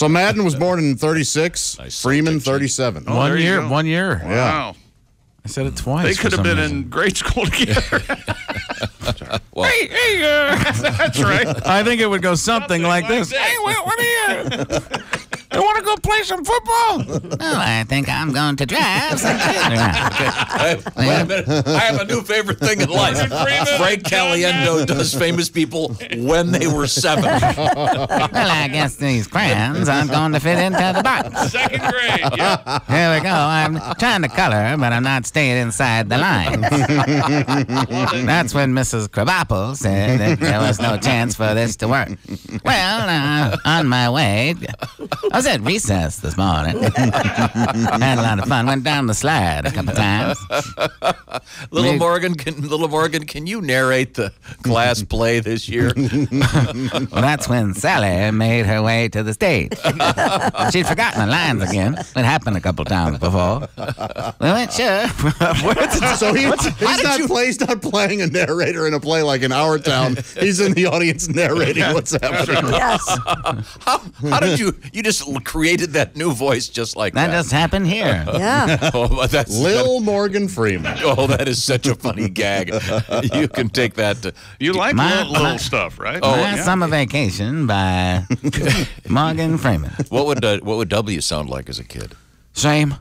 So Madden was born in 36, Nice Freeman 37. Oh, one year, one year. Wow. I said it twice. They could have been reason. in grade school together. Well, hey, hey, uh, that's right. I think it would go something, Something like, like this. Hey, what, what are you? Play some football? Oh, I think I'm going to drive some children. I, wait a minute. I have a new favorite thing in life. Frank Caliendo does famous people when they were seven. Well, I guess these crayons aren't going to fit into the box. Second grade. Yeah. Here we go. I'm trying to color, but I'm not staying inside the lines. That's when Mrs. Krabappel said that there was no chance for this to work. Well, uh, on my way, I was at recess this morning. Had a lot of fun. Went down the slide a couple times. Little Maybe- Morgan, can little Morgan, can you narrate the class play this year? Well, that's when Sally made her way to the stage. She'd forgotten the lines again. It happened a couple times before. We weren't sure. So he, he's not play, he's not playing a narrator in a play like in Our Town. He's in the audience narrating what's happening. Yes. How, how did you? You just created that new voice just like That that. just happened here. Yeah. oh, that's Lil Morgan Freeman. Oh, that is such a funny gag. You can take that. To, You like My- little, little my- stuff, right? Oh, My yeah. Summer Vacation by Morgan Freeman. what would uh, what would W sound like as a kid? Same.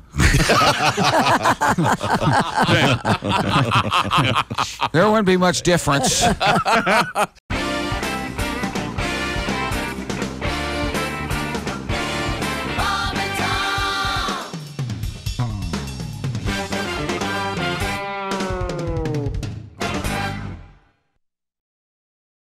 There wouldn't be much difference.